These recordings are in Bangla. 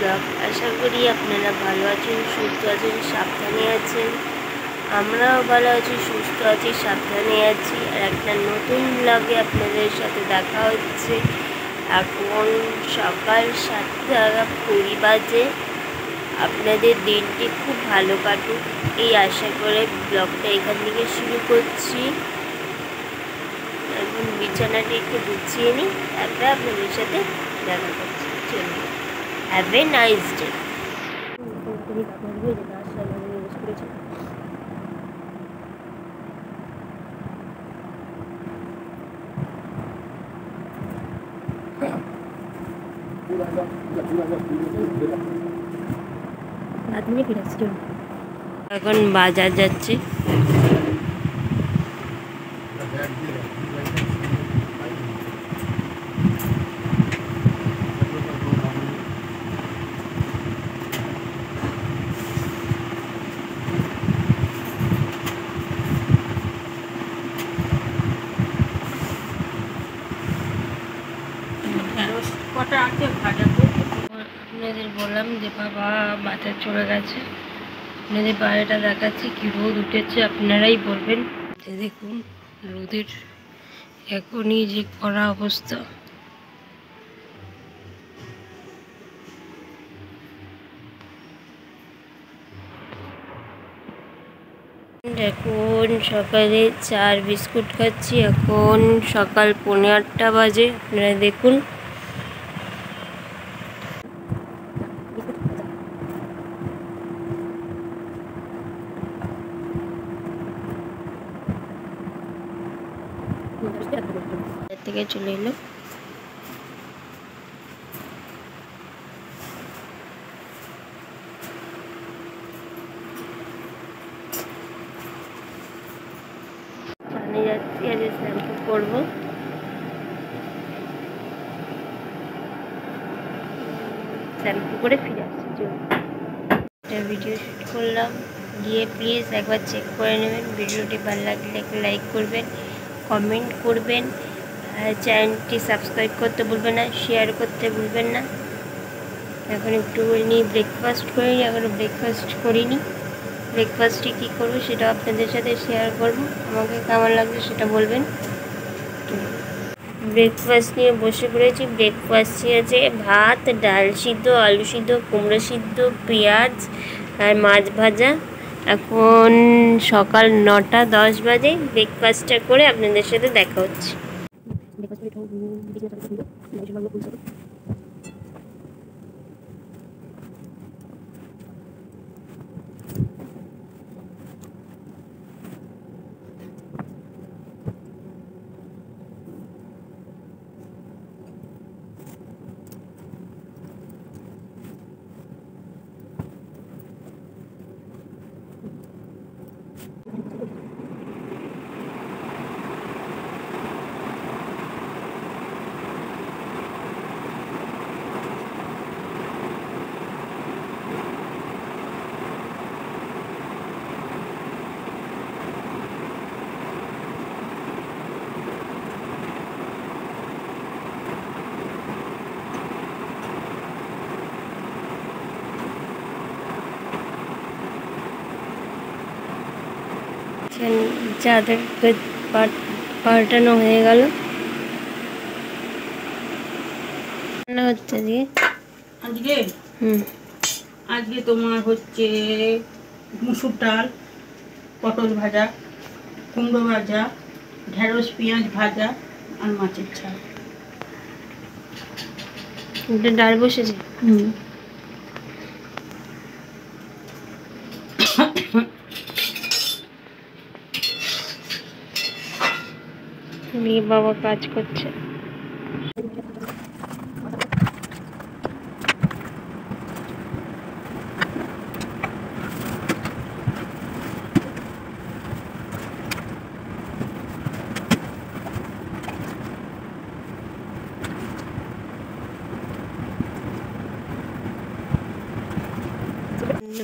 ব্লগ। আশা করি আপনারা ভালো আছেন, সুস্থ আছেন, সাবধানে আছেন। আমরাও ভালো আছি, সুস্থ আছি, সাবধানে আছি। আর একটা নতুন ব্লগে আপনাদের সাথে দেখা হচ্ছে। এখন সকাল সাতটা কুড়ি বাজে। আপনাদের দিনটি খুব ভালো কাটুক। এই আশা করে ব্লগটা এখান থেকে শুরু করছি। এখন বিছানাটি একটু গুছিয়ে নিই, তারপরে আপনাদের সাথে দেখা করছি। চলুন। হ্যাভ এ নাইস ডে এখন বাজার যাচ্ছে কটা আছে ভাজা আপনাদের বললাম যে বাবা বাজার চলে গেছে। আপনাদের বাইরেটা দেখাচ্ছি, কি রোদ উঠেছে আপনারাই বলবেন। যে দেখুন, রোদের এখনই যে করা অবস্থা। এখন সকালে চার বিস্কুট খাচ্ছি, এখন সকাল পৌনে আটটা বাজে। আপনারা দেখুন। থেকে চলে এলো। করব। শ্যাম্পু করে ফিরে আসছি একটা ভিডিও শ্যুট করলাম। গিয়ে প্লিজ একবার চেক করে নেবেন। ভিডিওটি ভালো লাগলে লাইক করবেন কমেন্ট করবেন। চ্যানেলটি সাবস্ক্রাইব করতে ভুলবেন না শেয়ার করতে ভুলবেন না। এখন একটু নিই ব্রেকফাস্ট করে এখনও ব্রেকফাস্ট করিনি। ব্রেকফাস্টে কী করব সেটা আপনাদের সাথে শেয়ার করব, আমাকে কেমন লাগছে সেটা বলবেন। ব্রেকফাস্ট নিয়ে বসে পড়েছি ব্রেকফাস্টে আছে ভাত, ডাল সিদ্ধ, আলু সিদ্ধ, কুমড়ো সিদ্ধ, পেঁয়াজ আর মাছ ভাজা। এখন সকাল নটা দশ বাজে ব্রেকফাস্টটা করে আপনাদের সাথে দেখা হচ্ছে। বিজনেস অফিসার নিলে ন্যায়সঙ্গত ভুল হবে। চাদর পাল্টানো হয়ে গেল। রান্না হচ্ছে দিয়ে আজকে? হুম। আজকে তোমার হচ্ছে মুসুর ডাল পটল ভাজা কুমড়ো ভাজা ঢেঁড়স পেঁয়াজ ভাজা আর মাছের এটা ডাল বসেছে? হুম। দিয়ে বাবা কাজ করছে।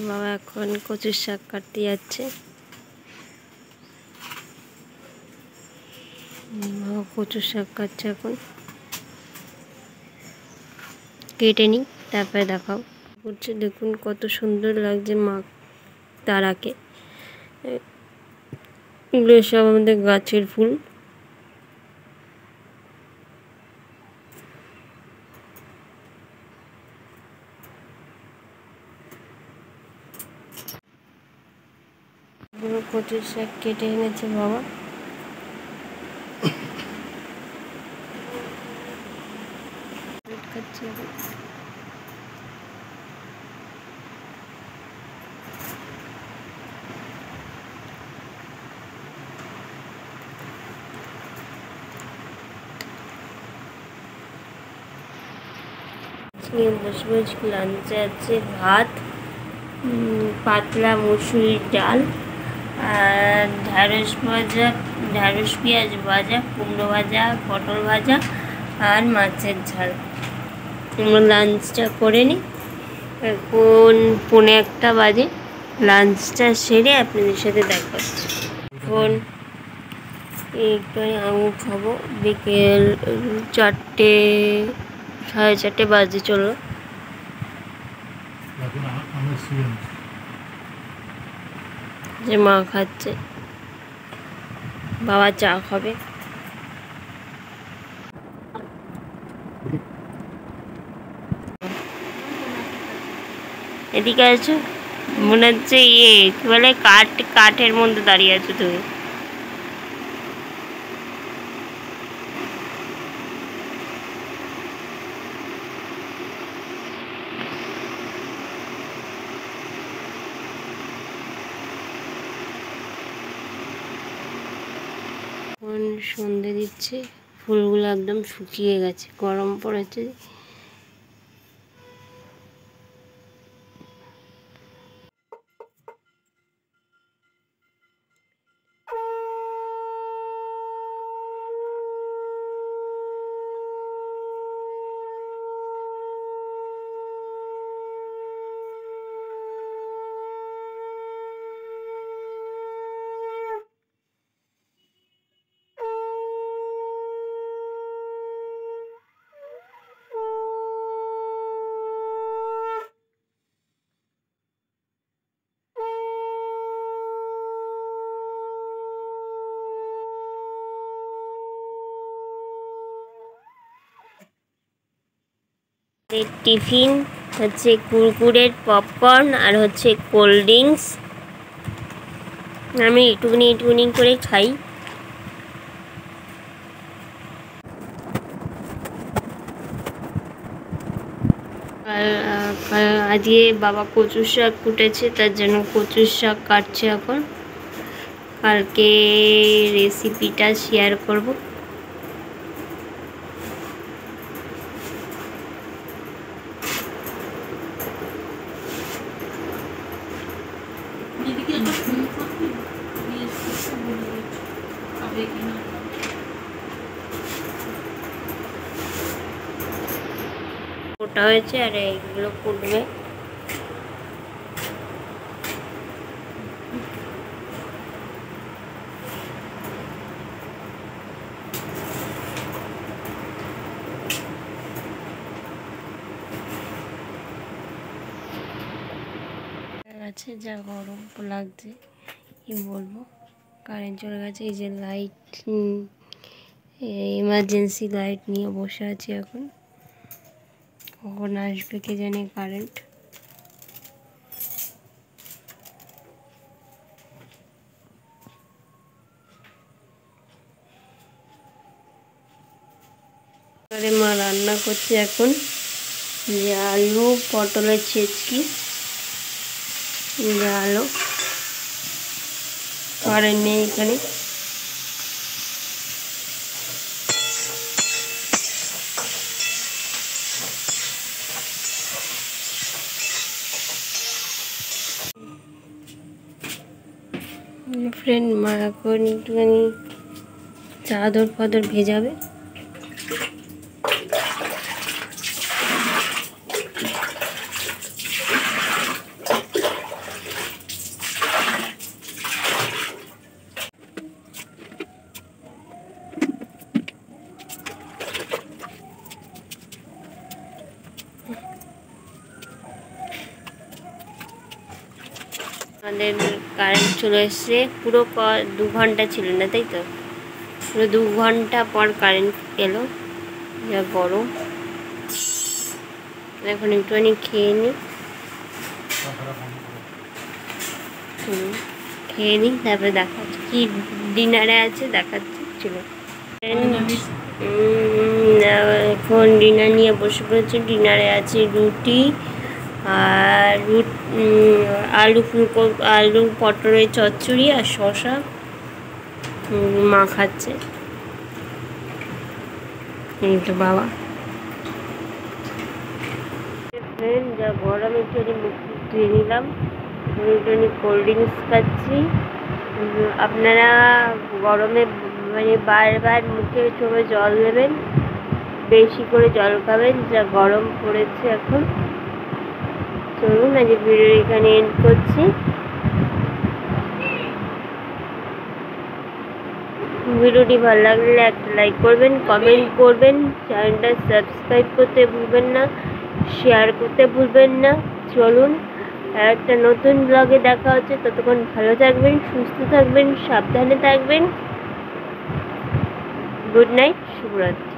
বাবা এখন কচুর শাক কাটতে যাচ্ছে। কচুর শাক কাটছে এখন। কেটে নিই, তারপরে দেখাও। করছে দেখুন কত সুন্দর লাগছে মা তারাকে। এগুলো সব আমাদের গাছের ফুল। কচুর শাক কেটে এনেছে বাবা। খাচ্ছে এখন। আজকে বসে বসে লাঞ্চে আছে ভাত উম, পাতলা মুসুরির ডাল আর ঢ্যাঁড়স ভাজা ঢ্যাঁড়স পেঁয়াজ ভাজা কুমড়ো ভাজা পটল ভাজা আর মাছের ঝাল আমরা লাঞ্চটা করে নিই এখন পৌনে একটা বাজে। লাঞ্চটা সেরে আপনাদের সাথে দেখা হচ্ছে। এখন একটু আঙুর খাব। বিকেল চারটে সাড়ে চারটে বাজে চলো। যে মা খাচ্ছে। বাবা চা খাবে। এদিকে আছো? মনে হচ্ছে ইয়ে কি বলে, কাঠ, কাঠের মধ্যে দাঁড়িয়ে আছো তুমি। এখন সন্ধে দিচ্ছে, ফুলগুলো একদম শুকিয়ে গেছে, গরম পড়েছে। এর টিফিন, হচ্ছে কুরকুরের পপকর্ন আর হচ্ছে কোল্ড ড্রিঙ্কস। আমি একটুখানি একটুখানি করে খাই। আজকে বাবা কচুর শাক কুটেছে, তার জন্য কচুর শাক কাটছে এখন। কালকে রেসিপিটা শেয়ার করব। ওটা হয়েছে আর এইগুলো কুটবে আছে, যা গরম লাগছে, কি বলব? কারেন্ট চলে গেছে, এই যে লাইট এমার্জেন্সি লাইট নিয়ে বসে আছি এখন। কখন আসবে কে জানে কারেন্ট মা, রান্না করছে এখন। যে আলু, পটলের ছেচকি। আলু কারেন্ট নেই এখানে। ফ্রেন্ড মা এখন একটুখানি চাদর ফাদর ভেজাবে। চলে এসছে। পুরো দু ঘণ্টা ছিল না তাই তো? পুরো দু ঘণ্টা পর কারেন্ট এলো যা গরম। এখন একটুখানি খেয়ে নিই খেয়ে নিই তারপরে দেখাচ্ছি। কি ডিনারে আছে দেখাচ্ছি উম, এখন ডিনার নিয়ে বসে পড়েছি। ডিনারে আছে রুটি আর রুট আলু ফুলকো, আলু, পটলের চচ্চড়ি আর শশা মা খাচ্ছে। বাবা। যা গরম একটুখানি মুখ ধুয়ে নিলাম। একটুখানি কোল্ড ড্রিঙ্কস খাচ্ছি। আপনারা গরমে মানে বারবার মুখে চোখে জল দেবেন, বেশি করে জল খাবেন, যা গরম পড়েছে এখন। চলুন আজ ভিডিও এখানে এন্ড করছি। ভিডিওটি ভালো লাগলে একটা লাইক করবেন কমেন্ট করবেন চ্যানেলটা সাবস্ক্রাইব করতে ভুলবেন না শেয়ার করতে ভুলবেন না। চলুন আর একটা নতুন ব্লগে দেখা হচ্ছে। ততক্ষণ ভালো থাকবেন, সুস্থ থাকবেন, সাবধানে থাকবেন। গুড নাইট শুভরাত্রি।